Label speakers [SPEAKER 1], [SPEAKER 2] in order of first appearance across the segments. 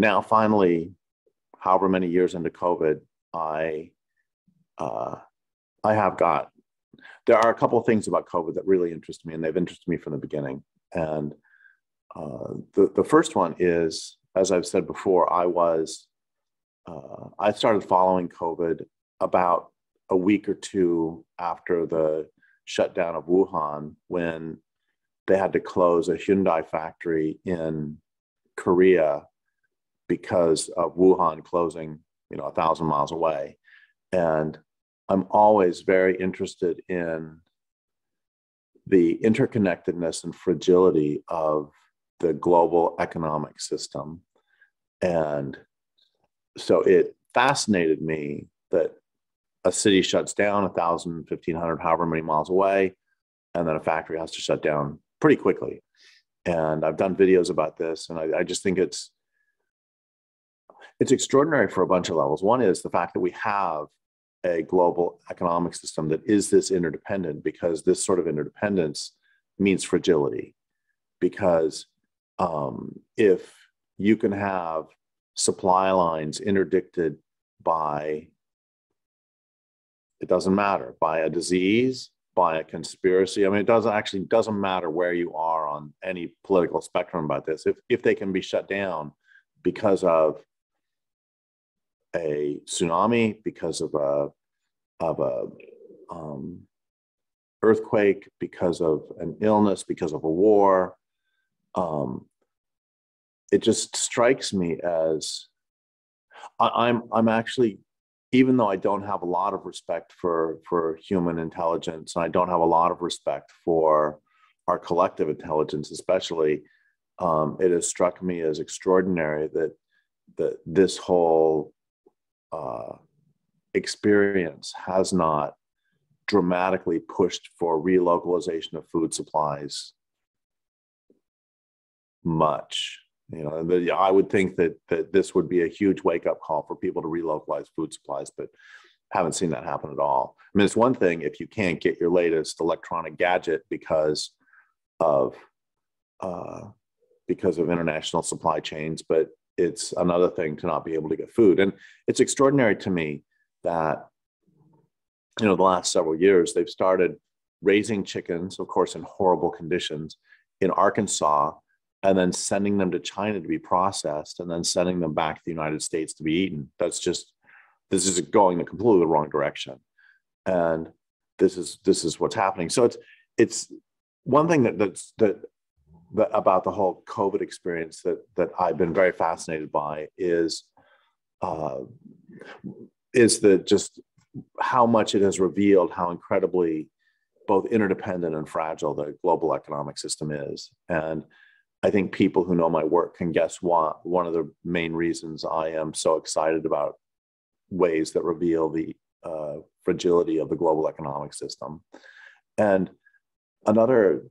[SPEAKER 1] now finally, however many years into COVID, I uh, I have got there are a couple of things about COVID that really interest me, and they've interested me from the beginning. And uh, the the first one is, as I've said before, I was uh, I started following COVID about a week or two after the shutdown of Wuhan, when they had to close a Hyundai factory in Korea because of Wuhan closing, you know, a thousand miles away. And I'm always very interested in the interconnectedness and fragility of the global economic system. And so it fascinated me that a city shuts down 1,000, 1,500, however many miles away, and then a factory has to shut down pretty quickly. And I've done videos about this, and I, I just think it's it's extraordinary for a bunch of levels. One is the fact that we have a global economic system that is this interdependent because this sort of interdependence means fragility. Because um, if you can have supply lines interdicted by, it doesn't matter, by a disease, by a conspiracy. I mean, it doesn't actually doesn't matter where you are on any political spectrum about this. If if they can be shut down because of a tsunami, because of a of a um, earthquake, because of an illness, because of a war, um, it just strikes me as I, I'm I'm actually even though I don't have a lot of respect for for human intelligence, and I don't have a lot of respect for our collective intelligence, especially, um, it has struck me as extraordinary that that this whole uh, experience has not dramatically pushed for relocalization of food supplies much. You know the, i would think that that this would be a huge wake up call for people to relocalize food supplies but haven't seen that happen at all. I mean it's one thing if you can't get your latest electronic gadget because of uh, because of international supply chains but it's another thing to not be able to get food and it's extraordinary to me that you know the last several years they've started raising chickens of course in horrible conditions in arkansas and then sending them to China to be processed and then sending them back to the United States to be eaten. That's just this is going the completely the wrong direction. And this is this is what's happening. So it's it's one thing that that's that, that about the whole COVID experience that that I've been very fascinated by is uh, is that just how much it has revealed how incredibly both interdependent and fragile the global economic system is. And I think people who know my work can guess why, one of the main reasons I am so excited about ways that reveal the uh, fragility of the global economic system. And another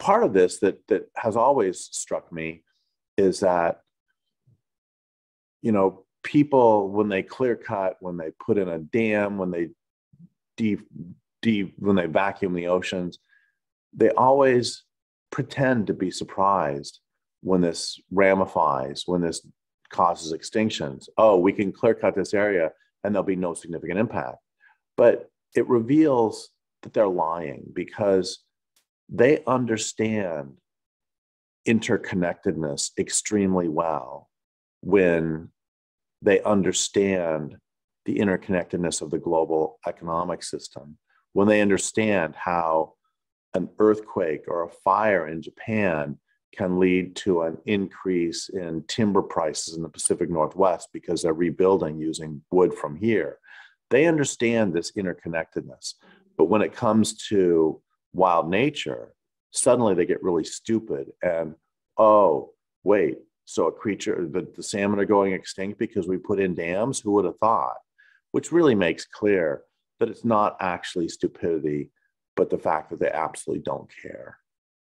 [SPEAKER 1] part of this that, that has always struck me is that, you know, people, when they clear cut, when they put in a dam, when they deep, deep, when they vacuum the oceans, they always pretend to be surprised when this ramifies, when this causes extinctions. Oh, we can clear cut this area and there'll be no significant impact. But it reveals that they're lying because they understand interconnectedness extremely well when they understand the interconnectedness of the global economic system, when they understand how an earthquake or a fire in Japan can lead to an increase in timber prices in the Pacific Northwest because they're rebuilding using wood from here. They understand this interconnectedness. But when it comes to wild nature, suddenly they get really stupid and, oh, wait, so a creature, the, the salmon are going extinct because we put in dams? Who would have thought? Which really makes clear that it's not actually stupidity but the fact that they absolutely don't care.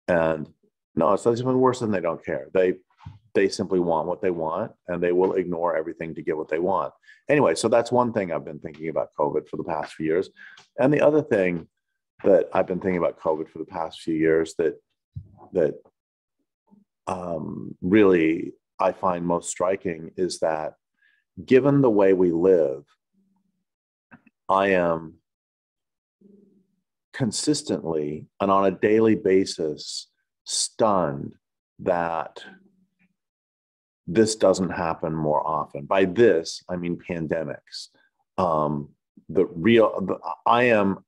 [SPEAKER 1] And no, it's even worse than they don't care. They they simply want what they want and they will ignore everything to get what they want. Anyway, so that's one thing I've been thinking about COVID for the past few years. And the other thing that I've been thinking about COVID for the past few years that that um, really I find most striking is that given the way we live, I am consistently and on a daily basis stunned that this doesn't happen more often. By this, I mean pandemics. Um, the real, I am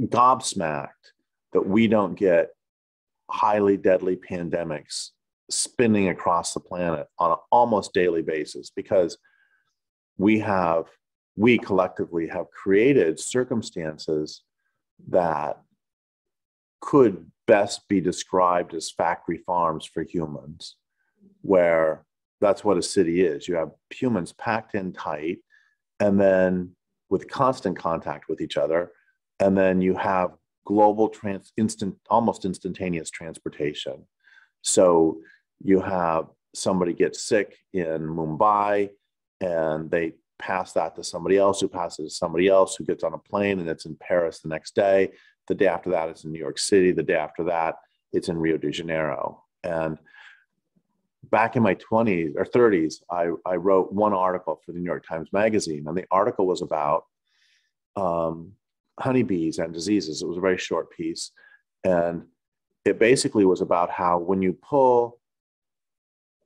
[SPEAKER 1] gobsmacked that we don't get highly deadly pandemics spinning across the planet on an almost daily basis because we have we collectively have created circumstances that could best be described as factory farms for humans where that's what a city is. You have humans packed in tight and then with constant contact with each other and then you have global trans instant almost instantaneous transportation. So you have somebody get sick in mumbai and they pass that to somebody else who passes to somebody else who gets on a plane and it's in paris the next day. The day after that it's in new york city. The day after that it's in rio de janeiro. And back in my 20s or 30s i, I wrote one article for the new york times magazine. And the article was about um, honeybees and diseases. It was a very short piece. And it basically was about how when you pull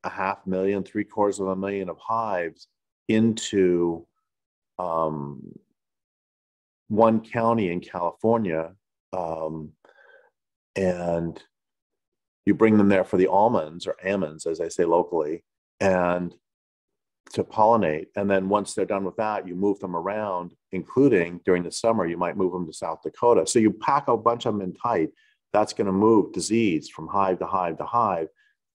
[SPEAKER 1] a half million, three quarters of a million of hives into um, one county in California, um, and you bring them there for the almonds or almonds, as I say locally, and to pollinate. And then once they're done with that, you move them around, including during the summer, you might move them to South Dakota. So you pack a bunch of them in tight. That's going to move disease from hive to hive to hive.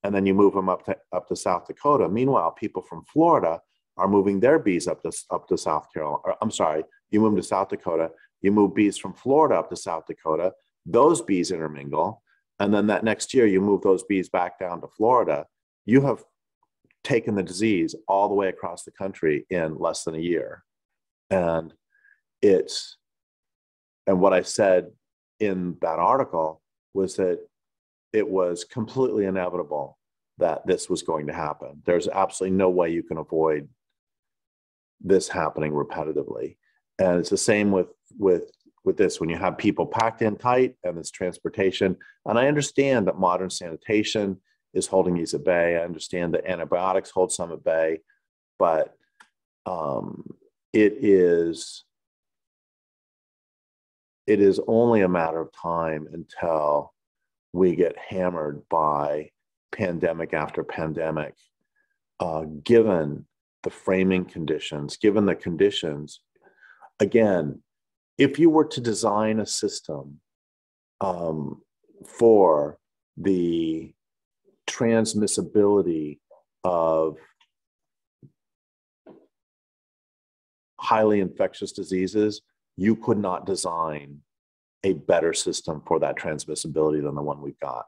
[SPEAKER 1] And then you move them up to, up to South Dakota. Meanwhile, people from Florida are moving their bees up to, up to South Carolina. Or, I'm sorry, you move them to South Dakota. You move bees from Florida up to South Dakota. Those bees intermingle. And then that next year, you move those bees back down to Florida. You have taken the disease all the way across the country in less than a year. And it's, and what I said in that article was that it was completely inevitable that this was going to happen. There's absolutely no way you can avoid this happening repetitively. And it's the same with, with, with this when you have people packed in tight and this transportation. And I understand that modern sanitation is holding these at bay. I understand that antibiotics hold some at bay, but um, it is it is only a matter of time until we get hammered by pandemic after pandemic, uh, given the framing conditions, given the conditions. Again, if you were to design a system um, for the transmissibility of highly infectious diseases, you could not design a better system for that transmissibility than the one we've got.